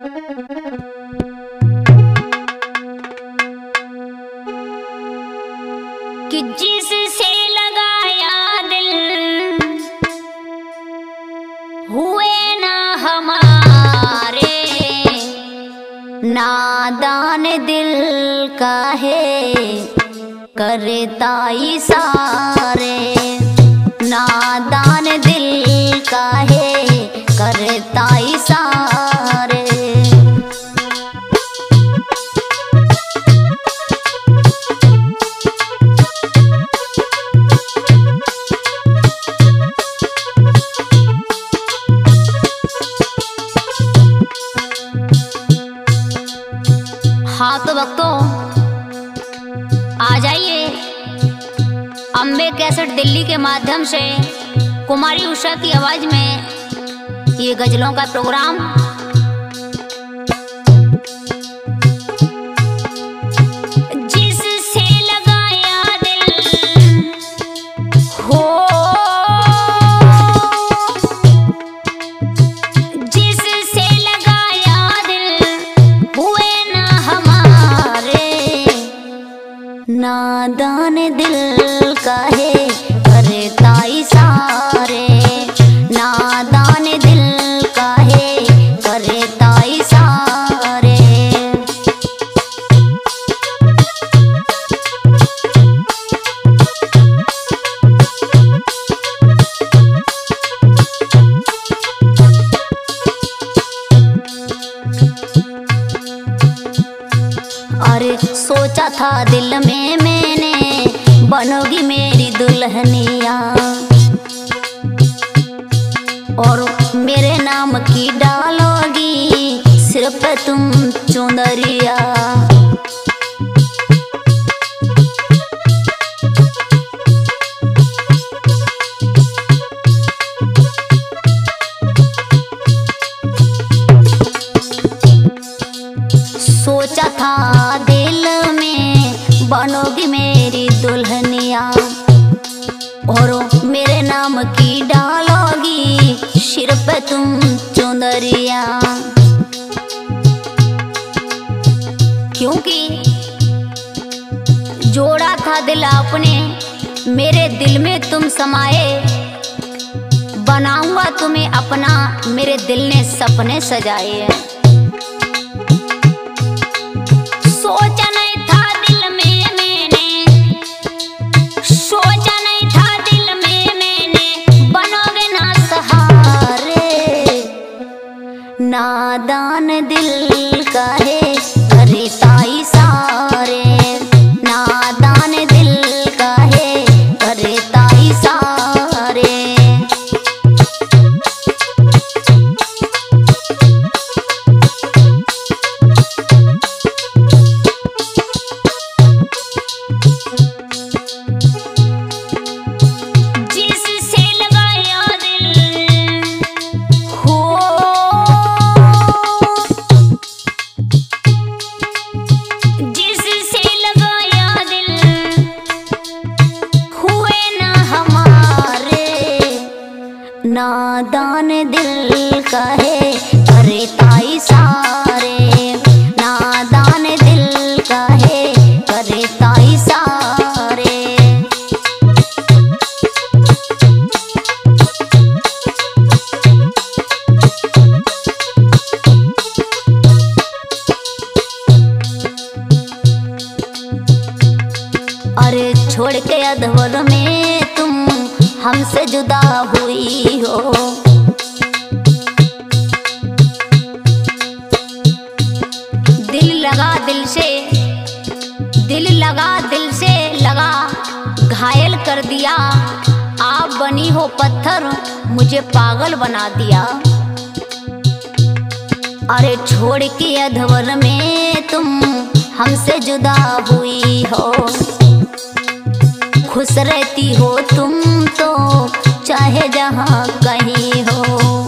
कि जिससे लगाया दिल हुए ना हमारे नादान दिल का है करता इशारे माध्यम से कुमारी उषा की आवाज़ में ये गजलों का प्रोग्राम। नादान दिल का है दिल का है करता इशारे अरे सोचा था दिल में मैंने बनोगी मेरी दुल्हनिया। और मेरे नाम की डालोगी सिर्फ़ तुम चुंदरिया। तुम चुंदरिया क्योंकि जोड़ा था दिल अपने मेरे दिल में तुम समाए बनाऊँगा तुम्हें अपना, मेरे दिल ने सपने सजाए। सोचा नादान दिल का नादान दिल का है करता इशारे नादान दिल का है करता इशारे अरे छोड़ के अधवर में हमसे जुदा हुई हो। दिल लगा दिल से, दिल लगा दिल से लगा, घायल कर दिया। आप बनी हो पत्थर, मुझे पागल बना दिया। अरे छोड़ के अधवर में तुम हमसे जुदा हुई हो। खुश रहती हो तुम तो चाहे जहाँ कहीं हो।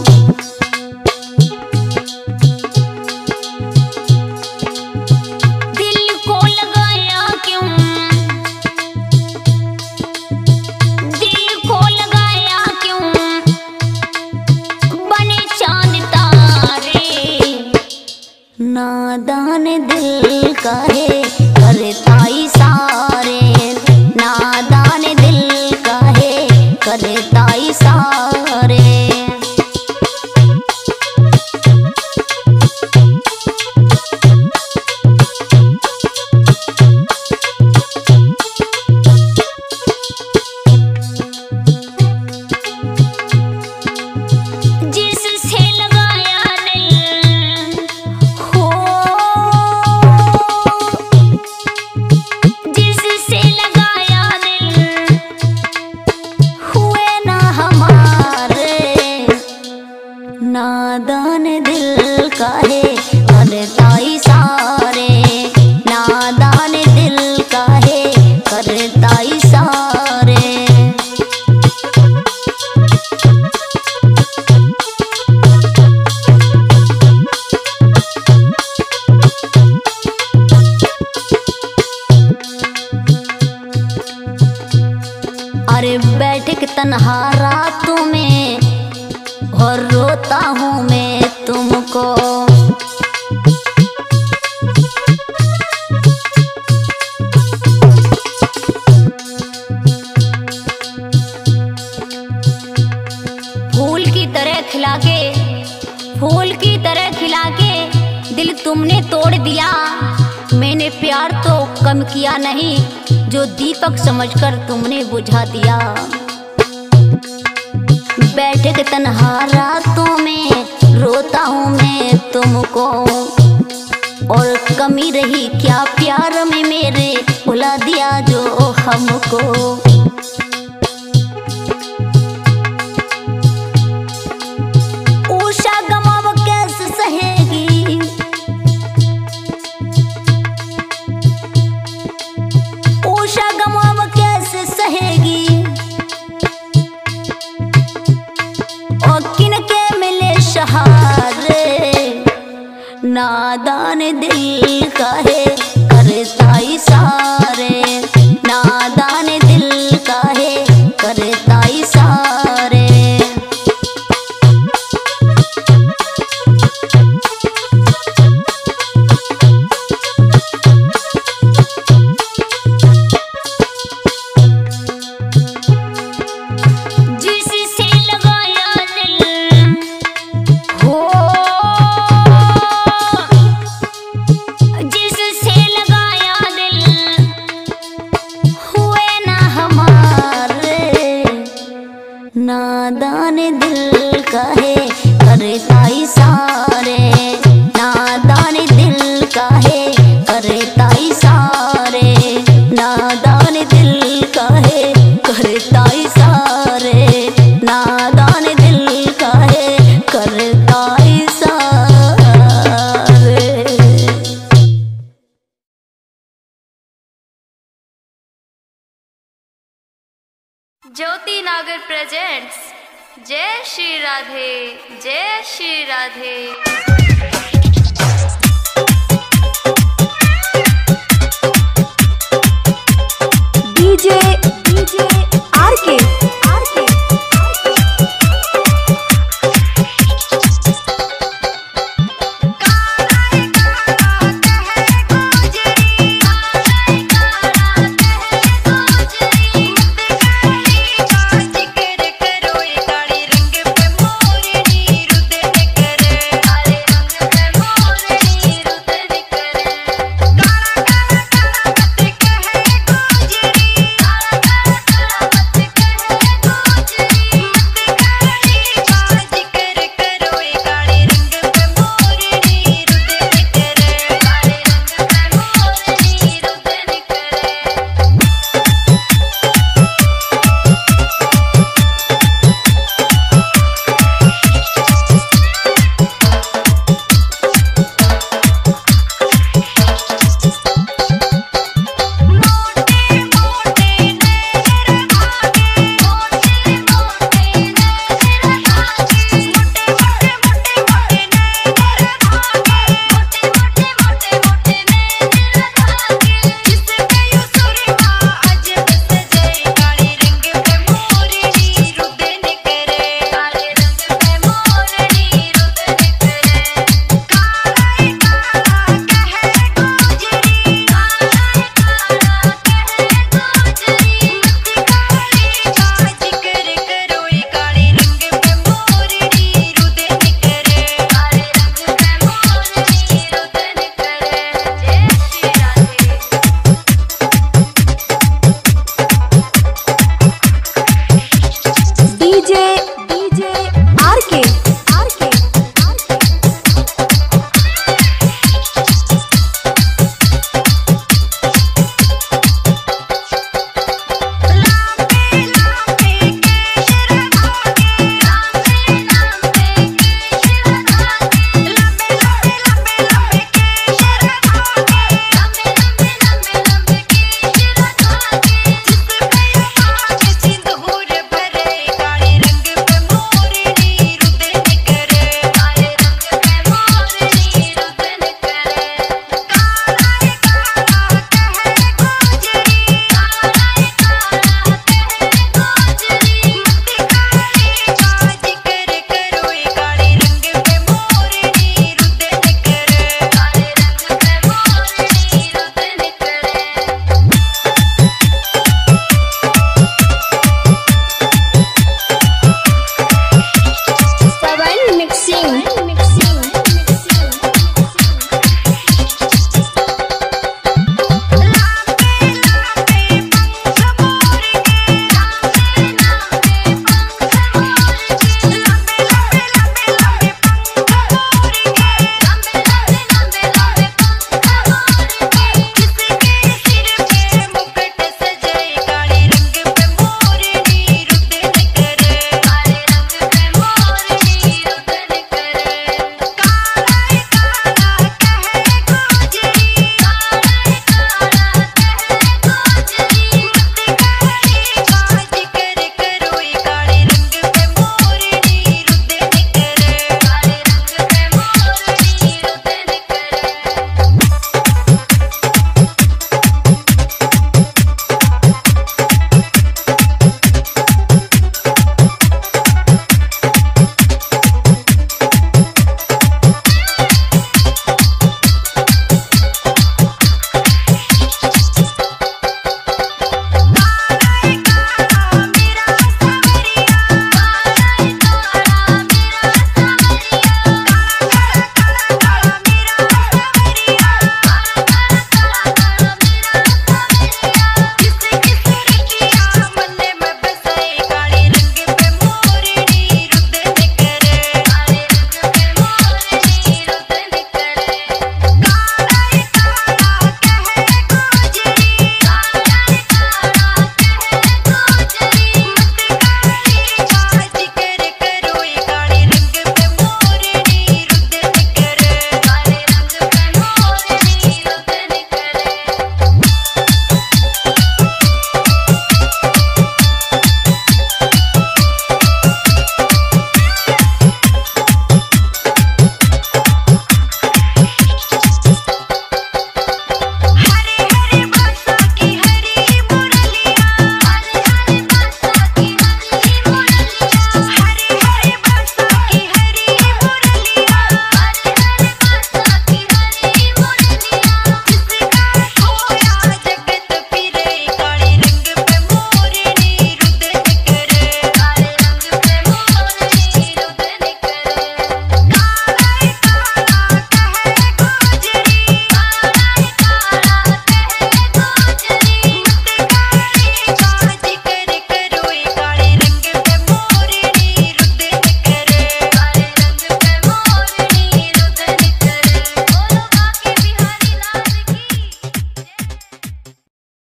किया नहीं, जो दीपक समझकर तुमने बुझा दिया। बैठे के तनहा रातों में रोता हूँ मैं तुमको। और कमी रही क्या प्यार में मेरे, भुला दिया जो हमको। नादान दिल का है श्री राधे जय श्री राधे।